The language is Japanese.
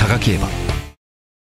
榊エヴァ。